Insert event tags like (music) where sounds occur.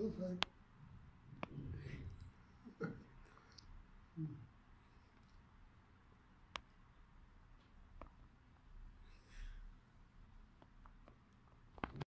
Okay. (laughs)